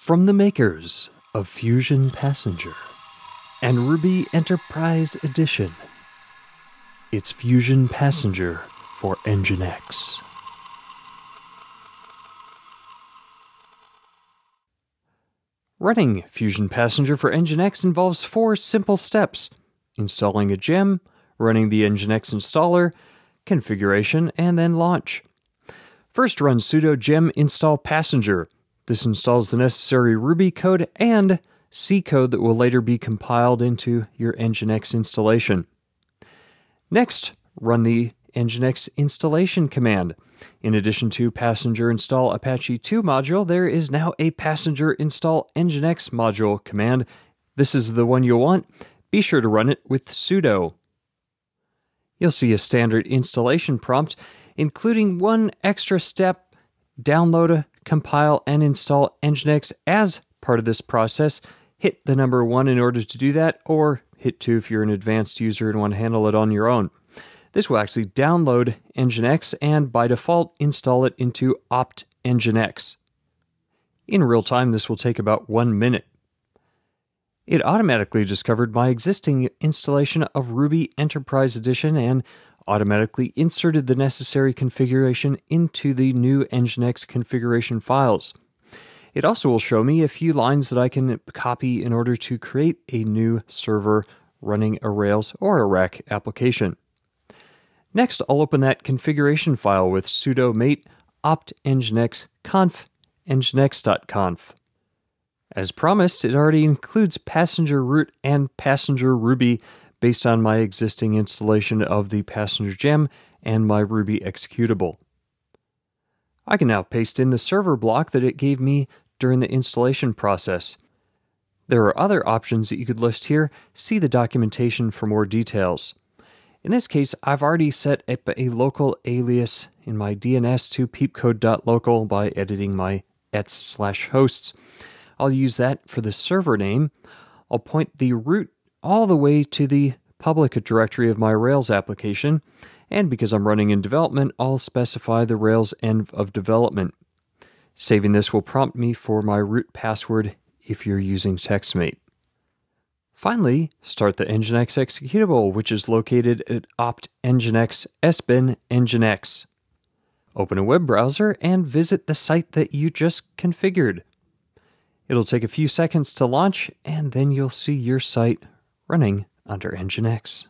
From the makers of Phusion Passenger and Ruby Enterprise Edition, it's Phusion Passenger for Nginx. Running Phusion Passenger for Nginx involves four simple steps installing a gem, running the Nginx installer, configuration, and then launch. First, run sudo gem install passenger. This installs the necessary Ruby code and C code that will later be compiled into your Nginx installation. Next, run the Nginx installation command. In addition to passenger install Apache 2 module, there is now a passenger install Nginx module command. This is the one you'll want. Be sure to run it with sudo. You'll see a standard installation prompt, including one extra step download, compile, and install Nginx as part of this process. Hit the number one in order to do that, or hit two if you're an advanced user and want to handle it on your own. This will actually download Nginx and by default install it into opt Nginx. In real time, this will take about one minute. It automatically discovered my existing installation of Ruby Enterprise Edition and automatically inserted the necessary configuration into the new Nginx configuration files. It also will show me a few lines that I can copy in order to create a new server running a Rails or a Rack application. Next, I'll open that configuration file with sudo mate opt nginx conf nginx.conf. As promised, it already includes passenger root and passenger Ruby based on my existing installation of the passenger gem and my Ruby executable. I can now paste in the server block that it gave me during the installation process. There are other options that you could list here. See the documentation for more details. In this case, I've already set up a local alias in my DNS to peepcode.local by editing my etc slash hosts. I'll use that for the server name. I'll point the root all the way to the public directory of my Rails application, and because I'm running in development, I'll specify the Rails env development. Saving this will prompt me for my root password if you're using TextMate. Finally, start the Nginx executable, which is located at opt nginx sbin nginx. Open a web browser and visit the site that you just configured. It'll take a few seconds to launch, and then you'll see your site running under Nginx.